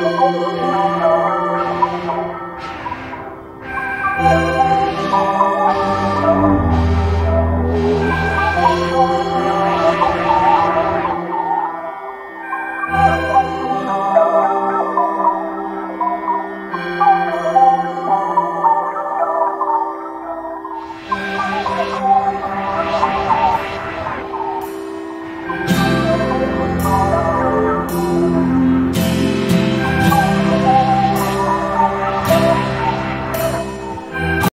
Música